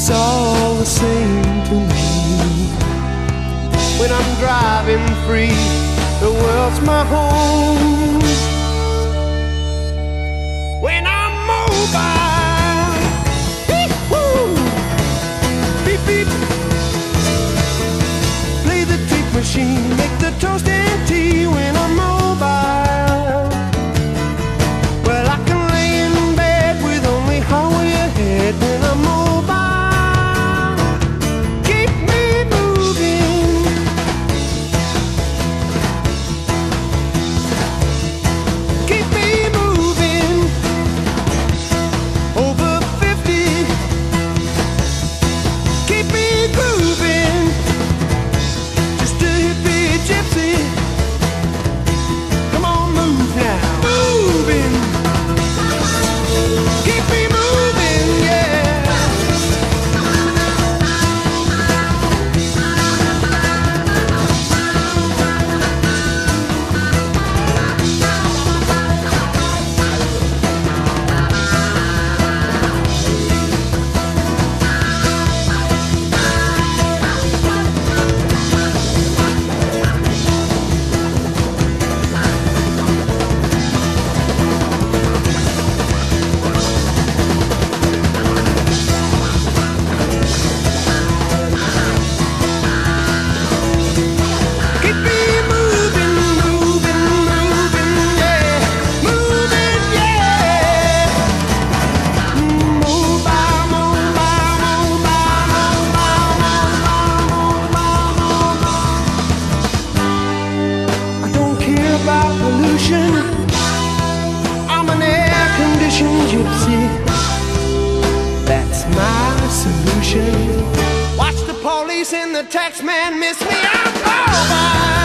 It's all the same to me. When I'm driving free The world's my home. When I'm mobile pollution. I'm an air-conditioned gypsy. That's my solution. Watch the police and the tax man miss me. I'm mobile.